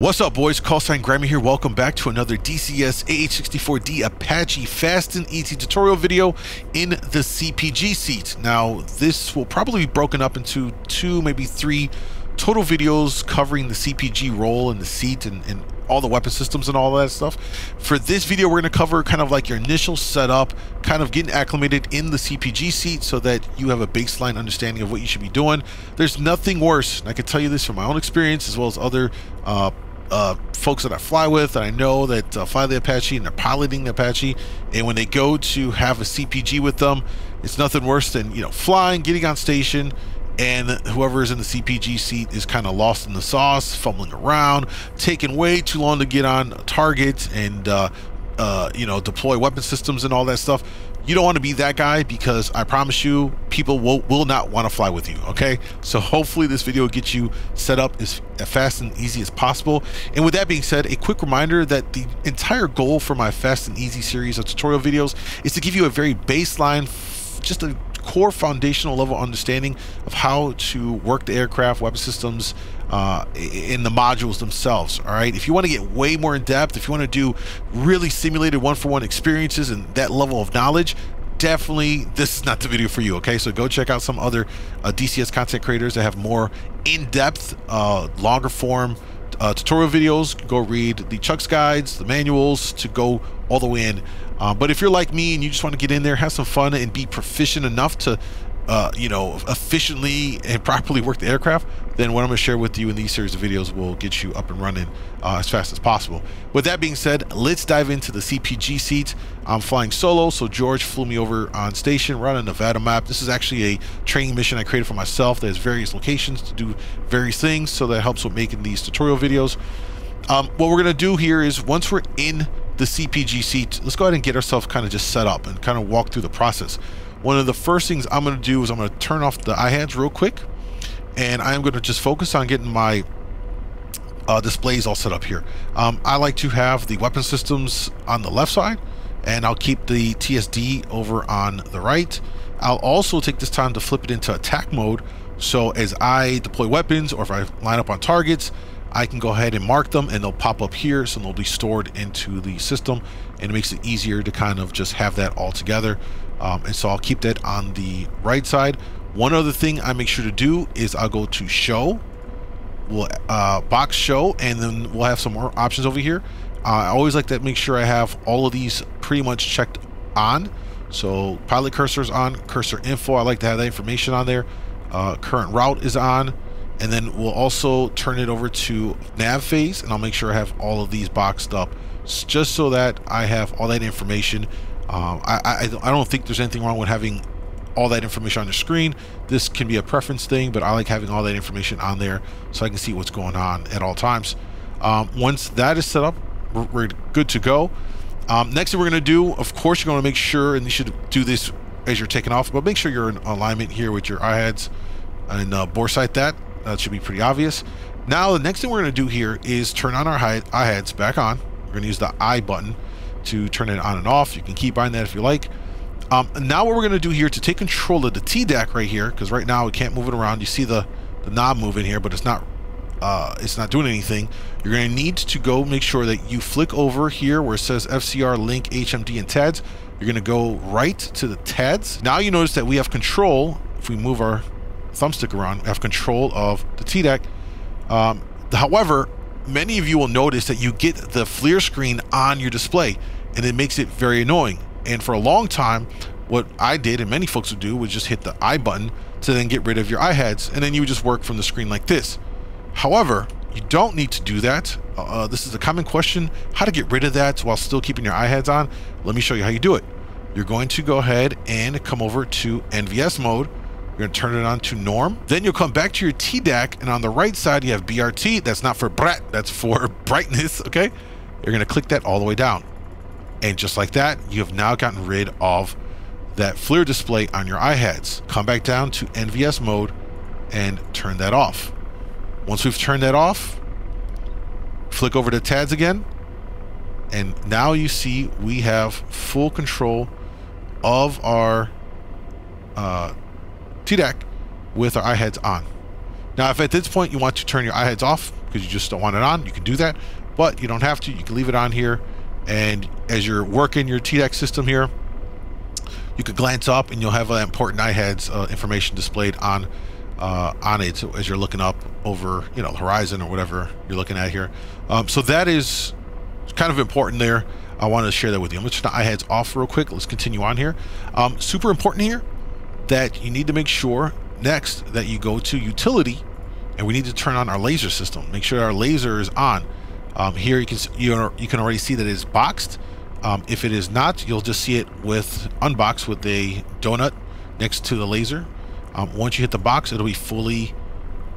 What's up, boys? Callsign Grimey here. Welcome back to another DCS AH64D Apache Fast and Easy tutorial video in the CPG seat. Now, this will probably be broken up into two, maybe three total videos covering the CPG role and the seat and, and all the weapon systems and all that stuff. For this video, we're going to cover kind of like your initial setup, kind of getting acclimated in the CPG seat so that you have a baseline understanding of what you should be doing. There's nothing worse, I can tell you this from my own experience as well as other uh, uh, folks that I fly with that I know that uh, fly the Apache and they're piloting the Apache. And when they go to have a CPG with them, it's nothing worse than, you know, flying, getting on station, and whoever is in the CPG seat is kind of lost in the sauce, fumbling around, taking way too long to get on target and, uh, uh, you know, deploy weapon systems and all that stuff you don't want to be that guy because I promise you people will, will not want to fly with you okay? So hopefully this video will get you set up as fast and easy as possible. And with that being said a quick reminder that the entire goal for my fast and easy series of tutorial videos is to give you a very baseline just a core foundational level understanding of how to work the aircraft weapon systems uh, in the modules themselves. All right. If you want to get way more in depth, if you want to do really simulated one for one experiences and that level of knowledge, definitely this is not the video for you. Okay. So go check out some other uh, DCS content creators that have more in depth, uh, longer form uh, tutorial videos. Go read the Chuck's guides, the manuals to go all the way in. Uh, but if you're like me and you just want to get in there, have some fun, and be proficient enough to uh, you know, efficiently and properly work the aircraft, then what I'm going to share with you in these series of videos will get you up and running uh, as fast as possible. With that being said, let's dive into the CPG seat. I'm flying solo, so George flew me over on station, right on a Nevada map. This is actually a training mission I created for myself. There's various locations to do various things, so that helps with making these tutorial videos. Um, what we're going to do here is once we're in the CPG seat, let's go ahead and get ourselves kind of just set up and kind of walk through the process one of the first things I'm going to do is I'm going to turn off the IHADSS real quick and I'm going to just focus on getting my uh, displays all set up here. Um, I like to have the weapon systems on the left side and I'll keep the TSD over on the right. I'll also take this time to flip it into attack mode so as I deploy weapons or if I line up on targets I can go ahead and mark them and they'll pop up here so they'll be stored into the system and it makes it easier to kind of just have that all together um, and so I'll keep that on the right side one other thing I make sure to do is I'll go to show. We'll uh, box show and then we'll have some more options over here. Uh, I always like to make sure I have all of these pretty much checked on. So pilot cursor is on cursor info I like to have that information on there. Uh, current route is on. And then we'll also turn it over to nav phase and I'll make sure I have all of these boxed up. Just so that I have all that information. Um, I, I, I don't think there's anything wrong with having all that information on the screen this can be a preference thing but I like having all that information on there so I can see what's going on at all times um, once that is set up we're, we're good to go um, next thing we're going to do of course you're going to make sure and you should do this as you're taking off but make sure you're in alignment here with your IHADSS and uh, bore sight that that should be pretty obvious. Now, the next thing we're going to do here is turn on our IHADSS back on. We're going to use the I button to turn it on and off. You can keep on that if you like. Um, now what we're going to do here to take control of the TEDAC right here, because right now we can't move it around. You see the, the knob moving here, but it's not uh, it's not doing anything. You're going to need to go make sure that you flick over here where it says FCR, Link, HMD, and TADS. You're going to go right to the TADS. Now you notice that we have control, if we move our thumbstick around, we have control of the TEDAC. Um, however, many of you will notice that you get the FLIR screen on your display and it makes it very annoying. And for a long time, what I did and many folks would do was just hit the I button to then get rid of your IHADSS and then you would just work from the screen like this. However, you don't need to do that. Uh, this is a common question, how to get rid of that while still keeping your IHADSS on. Let me show you how you do it. You're going to go ahead and come over to NVS mode you're going to turn it on to norm. Then you'll come back to your TEDAC, and on the right side, you have BRT. That's not for bright, that's for brightness, okay? You're going to click that all the way down. And just like that, you have now gotten rid of that FLIR display on your IHADSS. Come back down to NVS mode and turn that off. Once we've turned that off, flick over to TADS again, and now you see we have full control of our uh, TEDAC with our IHADSS on. Now, if at this point you want to turn your IHADS off, because you just don't want it on, you can do that. But you don't have to. You can leave it on here. And as you're working your TEDAC system here, you could glance up and you'll have an important IHADSS uh, information displayed on uh, on it as you're looking up over, you know, the horizon or whatever you're looking at here. Um, so that is kind of important there. I wanted to share that with you. I'm going to turn the IHADSS off real quick. Let's continue on here. Um, super important here that you need to make sure next that you go to utility and we need to turn on our laser system. Make sure our laser is on. Um, here you can you, you can already see that it is boxed. Um, if it is not, you'll just see it with unboxed with a donut next to the laser. Um, once you hit the box, it'll be fully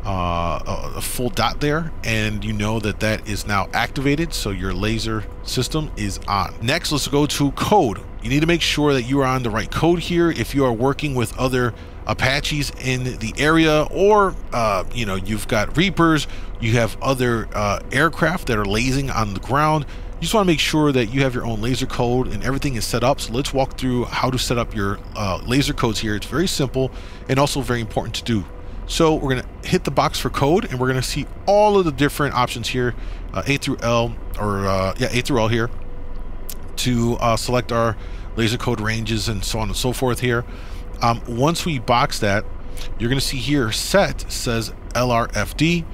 uh, a, full dot there, and you know that that is now activated. So your laser system is on. Next, let's go to code. You need to make sure that you are on the right code here. If you are working with other Apaches in the area, or uh, you know you've got Reapers, you have other uh, aircraft that are lasing on the ground. You just want to make sure that you have your own laser code and everything is set up. So let's walk through how to set up your uh, laser codes here. It's very simple and also very important to do. So we're going to hit the box for code and we're going to see all of the different options here, uh, A through L, or uh, yeah, A through L here, to uh, select our laser code ranges and so on and so forth here. Um, once we box that, you're going to see here set says LRFD.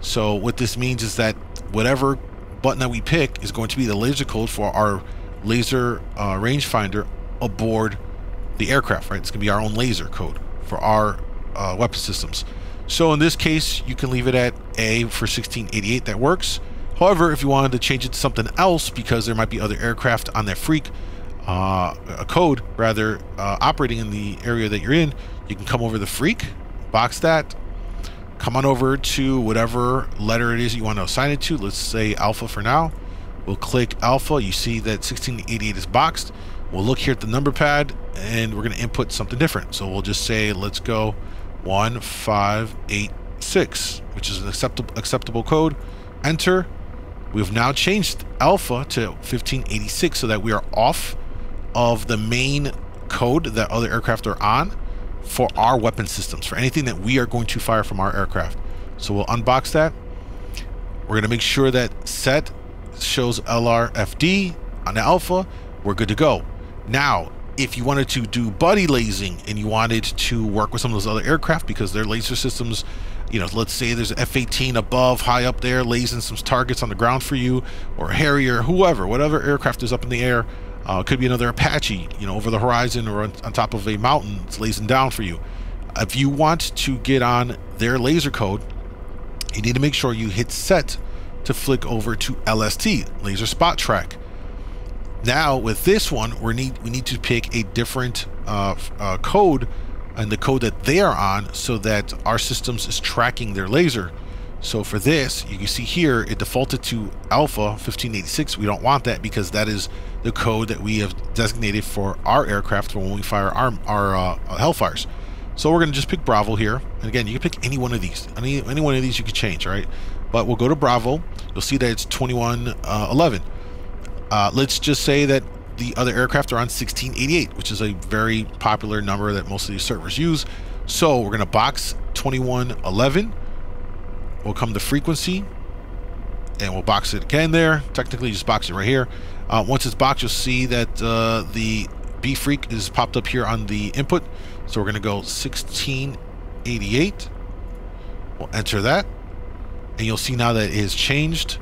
So what this means is that whatever button that we pick is going to be the laser code for our laser uh, rangefinder aboard the aircraft, right? It's going to be our own laser code for our uh, weapon systems. So in this case, you can leave it at A for 1688. That works. However, if you wanted to change it to something else because there might be other aircraft on that freak uh, a code, rather, uh, operating in the area that you're in, you can come over the freak, box that, come on over to whatever letter it is you want to assign it to. Let's say alpha for now. We'll click alpha. You see that 1688 is boxed. We'll look here at the number pad and we're going to input something different. So we'll just say, let's go 1586, which is an acceptable, acceptable code. Enter. We've now changed alpha to 1586 so that we are off of the main code that other aircraft are on for our weapon systems, for anything that we are going to fire from our aircraft. So we'll unbox that. We're going to make sure that set shows LRFD on the alpha. We're good to go. Now, if you wanted to do buddy lasing and you wanted to work with some of those other aircraft because their laser systems, you know, let's say there's an F-18 above, high up there, lasing some targets on the ground for you, or Harrier, whoever, whatever aircraft is up in the air, uh, could be another Apache, you know, over the horizon or on, on top of a mountain. It's lasing down for you. If you want to get on their laser code, you need to make sure you hit set to flick over to LST, laser spot track. Now with this one, we need we need to pick a different uh, uh, code and the code that they are on so that our systems is tracking their laser. So for this, you can see here, it defaulted to alpha 1586. We don't want that because that is the code that we have designated for our aircraft when we fire our, our uh, Hellfires. So we're going to just pick Bravo here. And again, you can pick any one of these. Any, any one of these you can change, right? But we'll go to Bravo. You'll see that it's 2111. Uh, uh, let's just say that the other aircraft are on 1688, which is a very popular number that most of these servers use. So we're going to box 2111 will come the frequency and we'll box it again there. Technically, just box it right here. Uh, once it's boxed, you'll see that uh, the B freak is popped up here on the input. So we're going to go 1688. We'll enter that. And you'll see now that it has changed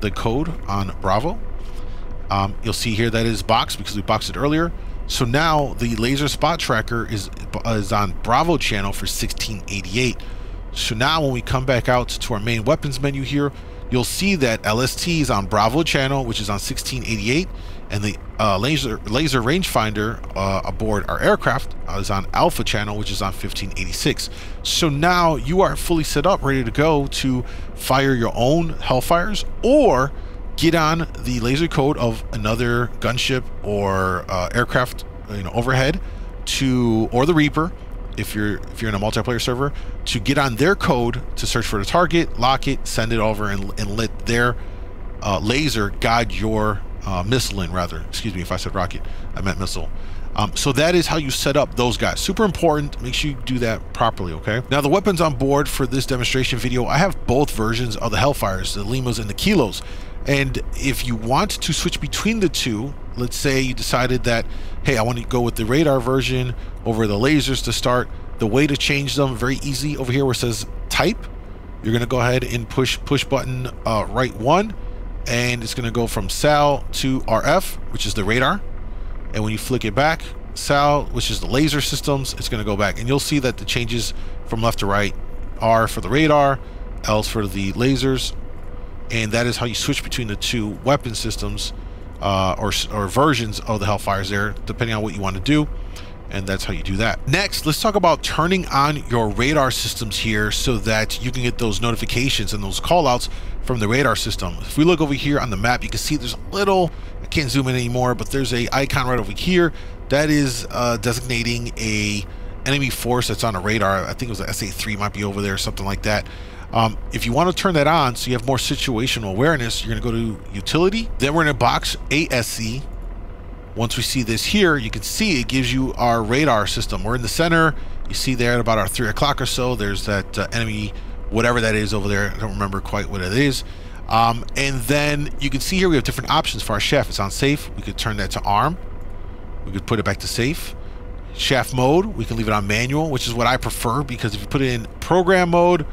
the code on Bravo. Um, you'll see here that it is boxed because we boxed it earlier. So now the laser spot tracker is, is on Bravo channel for 1688. So now when we come back out to our main weapons menu here, you'll see that LST is on Bravo channel, which is on 1688, and the uh, laser laser rangefinder uh, aboard our aircraft uh, is on Alpha channel, which is on 1586. So now you are fully set up, ready to go to fire your own Hellfires or get on the laser code of another gunship or uh, aircraft, you know, overhead to or the Reaper if you're if you're in a multiplayer server to get on their code to search for the target, lock it, send it over, and, and let their uh, laser guide your uh, missile in. Rather, excuse me if I said rocket, I meant missile. Um, so that is how you set up those guys. Super important. Make sure you do that properly, okay? Now, the weapons on board for this demonstration video, I have both versions of the Hellfires, the Limas and the Kilos. And if you want to switch between the two, let's say you decided that, hey, I want to go with the radar version over the lasers to start, the way to change them, very easy over here where it says type, you're going to go ahead and push push button uh, right one, and it's going to go from SAL to RF, which is the radar. And when you flick it back, SAL, which is the laser systems, it's going to go back. And you'll see that the changes from left to right are for the radar, L's for the lasers. And that is how you switch between the two weapon systems uh, or, or versions of the Hellfires there, depending on what you want to do and that's how you do that. Next, let's talk about turning on your radar systems here so that you can get those notifications and those callouts from the radar system. If we look over here on the map, you can see there's a little, I can't zoom in anymore, but there's a icon right over here that is uh, designating a enemy force that's on a radar. I think it was a SA-3 might be over there, something like that. Um, if you want to turn that on so you have more situational awareness, you're going to go to utility. Then we're going to box ASE. Once we see this here, you can see it gives you our radar system. We're in the center. You see there at about our 3 o'clock or so, there's that uh, enemy, whatever that is over there. I don't remember quite what it is. Um, and then you can see here we have different options for our chaff. It's on safe. We could turn that to arm. We could put it back to safe. Chaff mode, we can leave it on manual, which is what I prefer because if you put it in program mode,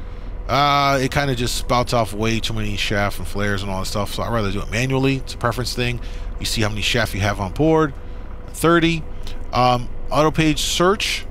uh, it kind of just spouts off way too many chaff and flares and all that stuff. So I'd rather do it manually. It's a preference thing. You see how many chaff you have on board. 30. Um, auto page search.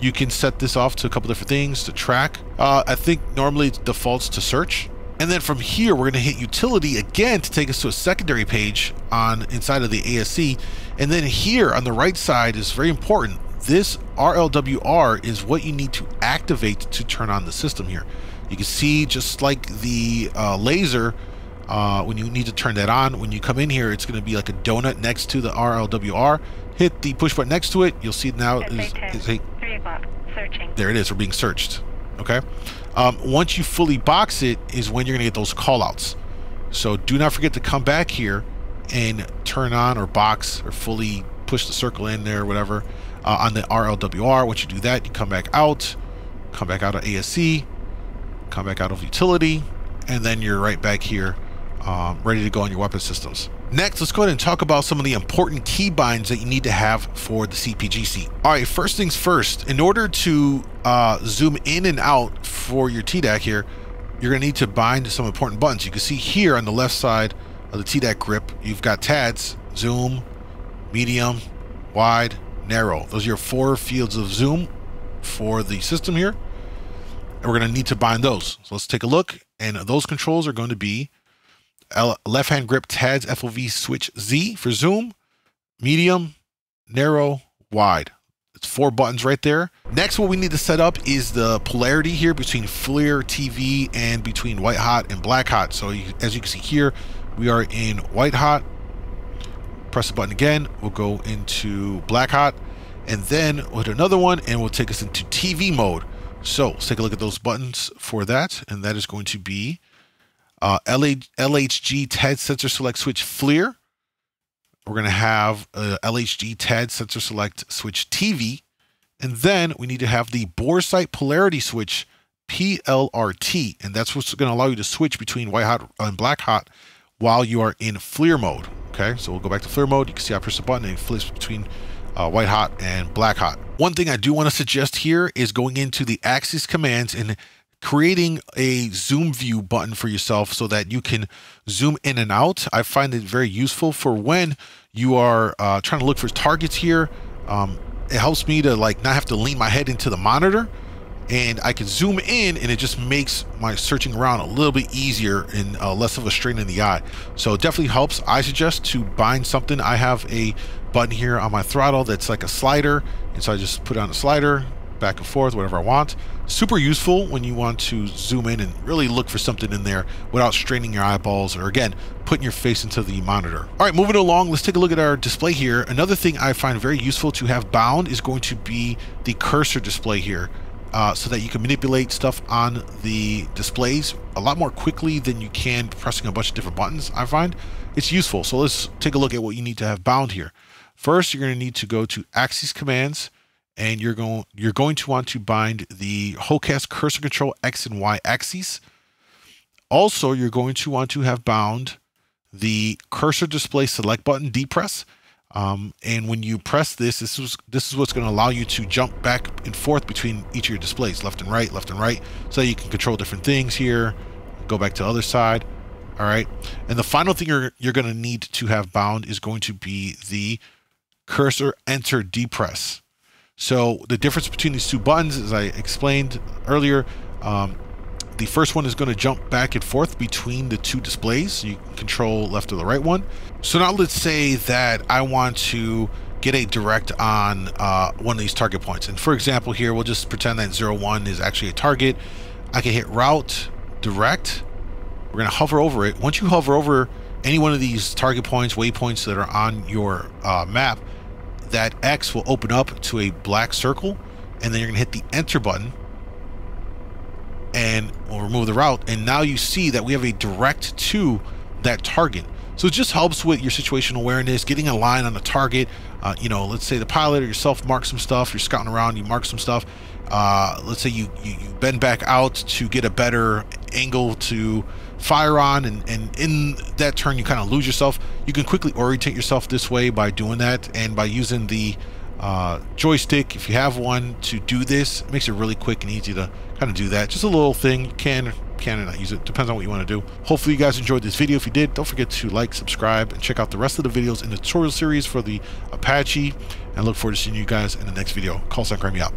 You can set this off to a couple different things to track. Uh, I think normally it defaults to search. And then from here, we're going to hit utility again to take us to a secondary page on inside of the ASE. And then here on the right side is very important. This RLWR is what you need to activate to turn on the system here. You can see just like the uh, laser, uh, when you need to turn that on, when you come in here, it's going to be like a donut next to the RLWR. Hit the push button next to it. You'll see now is, is a, searching. There it is. We're being searched. Okay. Um, once you fully box it is when you're going to get those callouts. So do not forget to come back here and turn on or box or fully push the circle in there or whatever uh, on the RLWR. Once you do that, you come back out, come back out of ASE, come back out of utility, and then you're right back here um, ready to go on your weapon systems. Next, let's go ahead and talk about some of the important keybinds that you need to have for the CPG seat. All right, first things first, in order to uh, zoom in and out for your TEDAC here, you're gonna need to bind some important buttons. You can see here on the left side of the TEDAC grip, you've got TADS, zoom, medium, wide, narrow. Those are your four fields of zoom for the system here. And we're gonna need to bind those. So let's take a look. And those controls are going to be left hand grip TADS FOV switch Z for zoom, medium, narrow, wide. It's four buttons right there. Next, what we need to set up is the polarity here between FLIR TV and between white hot and black hot. So you, as you can see here, we are in white hot. Press the button again. We'll go into black hot and then we'll hit another one and we'll take us into TV mode. So let's take a look at those buttons for that. And that is going to be uh, LH, LHG TAD sensor select switch FLIR. We're going to have a LHG TAD sensor select switch TV. And then we need to have the bore sight polarity switch PLRT. And that's what's going to allow you to switch between white hot and black hot while you are in FLIR mode. Okay, so we'll go back to FLIR mode. You can see I press the button and it flips between uh, white hot and black hot. One thing I do want to suggest here is going into the axis commands and creating a zoom view button for yourself so that you can zoom in and out. I find it very useful for when you are uh, trying to look for targets here. Um, it helps me to like not have to lean my head into the monitor and I can zoom in and it just makes my searching around a little bit easier and uh, less of a strain in the eye. So it definitely helps. I suggest to bind something. I have a button here on my throttle that's like a slider. And so I just put on a slider, back and forth, whatever I want. Super useful when you want to zoom in and really look for something in there without straining your eyeballs or again, putting your face into the monitor. All right, moving along, let's take a look at our display here. Another thing I find very useful to have bound is going to be the cursor display here. Uh, so that you can manipulate stuff on the displays a lot more quickly than you can pressing a bunch of different buttons, I find. It's useful. So let's take a look at what you need to have bound here. First, you're going to need to go to Axis Commands, and you're going you're going to want to bind the Hocast cursor control X and Y axes. Also, you're going to want to have bound the cursor display select button depress. Um, and when you press this, this is this is what's going to allow you to jump back and forth between each of your displays, left and right, left and right, so you can control different things here. Go back to the other side. All right. And the final thing you're you're going to need to have bound is going to be the cursor enter depress. So the difference between these two buttons, as I explained earlier, um, the first one is going to jump back and forth between the two displays. So you control left or the right one. So now let's say that I want to get a direct on uh, one of these target points. And for example, here, we'll just pretend that 01 is actually a target. I can hit route direct. We're going to hover over it. Once you hover over any one of these target points, waypoints that are on your uh, map, that X will open up to a black circle. And then you're going to hit the enter button and we'll remove the route. And now you see that we have a direct to that target. So it just helps with your situational awareness, getting a line on the target. Uh, you know, let's say the pilot or yourself mark some stuff, you're scouting around, you mark some stuff. Uh, let's say you, you, you, bend back out to get a better angle to fire on, and, and in that turn, you kind of lose yourself. You can quickly orientate yourself this way by doing that and by using the uh, joystick, if you have one, to do this. It makes it really quick and easy to kind of do that. Just a little thing. You can, can or not use it. Depends on what you want to do. Hopefully you guys enjoyed this video. If you did, don't forget to like, subscribe, and check out the rest of the videos in the tutorial series for the Apache. And look forward to seeing you guys in the next video. Call sign Grimey out.